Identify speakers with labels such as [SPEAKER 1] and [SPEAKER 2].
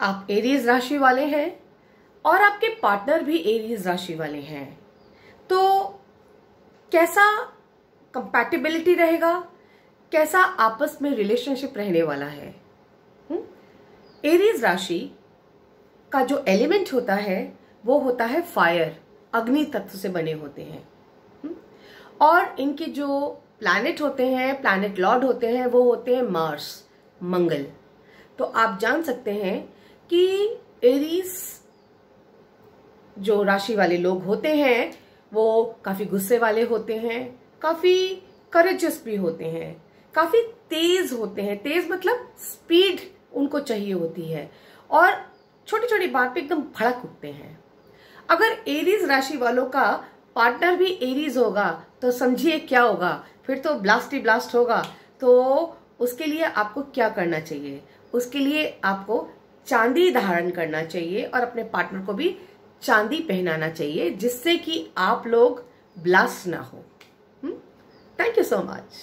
[SPEAKER 1] आप एरीज राशि वाले हैं और आपके पार्टनर भी एरीज राशि वाले हैं। तो कैसा कंपैटिबिलिटी रहेगा? कैसा आपस में रिलेशनशिप रहने वाला है? एरीज राशि का जो एलिमेंट होता है, वो होता है फायर अग्नि तत्व से बने होते हैं। हम्म? और इनके जो प्लैनेट होते हैं प्लैनेट लॉर्ड होते हैं, वो होते हैं मार्स मंगल। तो आप जान सकते हैं कि एरीज जो राशि वाले लोग होते हैं, वो काफ़ी गुस्से वाले होते हैं, काफ़ी करेजस भी होते हैं, काफ़ी तेज होते हैं। तेज मतलब स्पीड उनको चाहिए होती है। और छोटी छोटी बात पे एकदम भड़क उठते हैं। अगर एरीज राशि वालों का पार्टनर भी एरीज होगा तो समझिए क्या होगा? फिर तो ब्लास्ट ही ब्लास्ट होगा। तो उसके लिए आपको क्या करना चाहिए? उसके लिए आपको चांदी धारण करना चाहिए और अपने पार्टनर को भी चांदी पहनाना चाहिए, जिससे कि आप लोग ब्लास्ट ना हो। Thank you so much